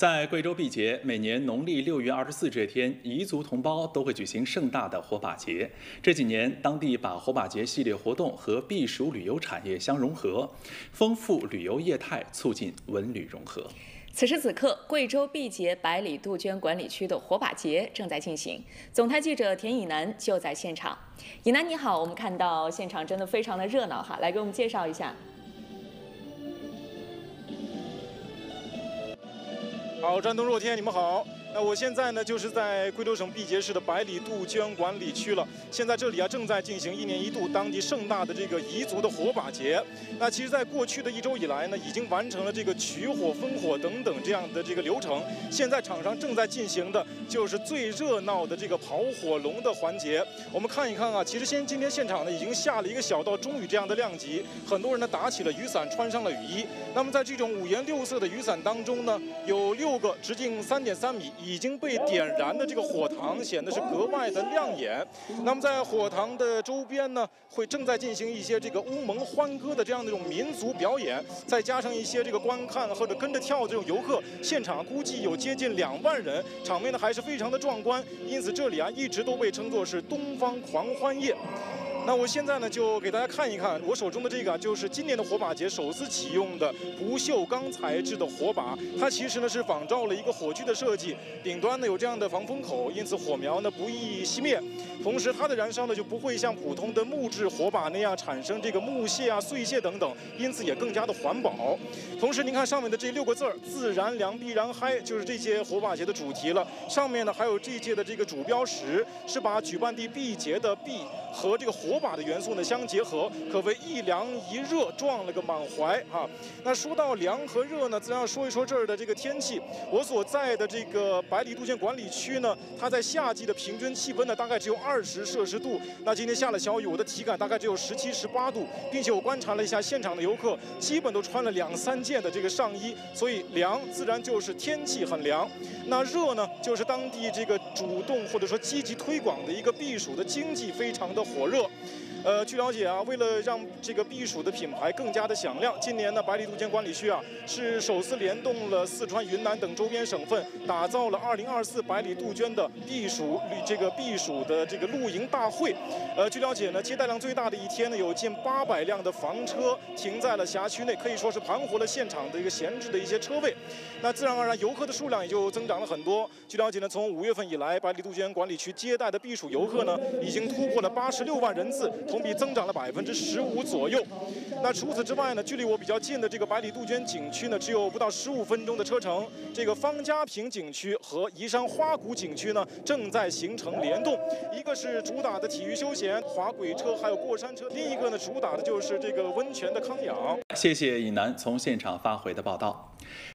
在贵州毕节，每年农历六月二十四这天，彝族同胞都会举行盛大的火把节。这几年，当地把火把节系列活动和避暑旅游产业相融合，丰富旅游业态，促进文旅融合。此时此刻，贵州毕节百里杜鹃管理区的火把节正在进行。总台记者田以南就在现场。以南你好，我们看到现场真的非常的热闹哈，来给我们介绍一下。好，战东若天，你们好。那我现在呢，就是在贵州省毕节市的百里杜鹃管理区了。现在这里啊，正在进行一年一度当地盛大的这个彝族的火把节。那其实，在过去的一周以来呢，已经完成了这个取火、烽火等等这样的这个流程。现在场上正在进行的就是最热闹的这个跑火龙的环节。我们看一看啊，其实现今天现场呢，已经下了一个小到中雨这样的量级，很多人呢打起了雨伞，穿上了雨衣。那么在这种五颜六色的雨伞当中呢，有六个直径三点三米。已经被点燃的这个火塘显得是格外的亮眼。那么在火塘的周边呢，会正在进行一些这个乌蒙欢歌的这样的一种民族表演，再加上一些这个观看或者跟着跳这种游客，现场估计有接近两万人，场面呢还是非常的壮观。因此这里啊一直都被称作是东方狂欢夜。那我现在呢，就给大家看一看我手中的这个，就是今年的火把节首次启用的不锈钢材质的火把。它其实呢是仿照了一个火炬的设计，顶端呢有这样的防风口，因此火苗呢不易熄灭。同时它的燃烧呢就不会像普通的木质火把那样产生这个木屑啊、碎屑等等，因此也更加的环保。同时您看上面的这六个字儿“自然凉必然嗨”，就是这些火把节的主题了。上面呢还有这届的这个主标识，是把举办地毕节的毕和这个火。火把的元素呢相结合，可谓一凉一热撞了个满怀啊。那说到凉和热呢，自然要说一说这儿的这个天气。我所在的这个百里杜鹃管理区呢，它在夏季的平均气温呢大概只有二十摄氏度。那今天下了小雨，我的体感大概只有十七、十八度，并且我观察了一下现场的游客，基本都穿了两三件的这个上衣，所以凉自然就是天气很凉。那热呢，就是当地这个主动或者说积极推广的一个避暑的经济非常的火热。呃，据了解啊，为了让这个避暑的品牌更加的响亮，今年呢，百里杜鹃管理区啊是首次联动了四川、云南等周边省份，打造了2024百里杜鹃的避暑旅这个避暑的这个露营大会。呃，据了解呢，接待量最大的一天呢，有近八百辆的房车停在了辖区内，可以说是盘活了现场的一个闲置的一些车位。那自然而然，游客的数量也就增长了很多。据了解呢，从五月份以来，百里杜鹃管理区接待的避暑游客呢，已经突破了八十六万人次。同比增长了百分之十五左右。那除此之外呢，距离我比较近的这个百里杜鹃景区呢，只有不到十五分钟的车程。这个方家坪景区和宜山花谷景区呢，正在形成联动。一个是主打的体育休闲，滑轨车还有过山车；另一个呢，主打的就是这个温泉的康养。谢谢以南从现场发回的报道。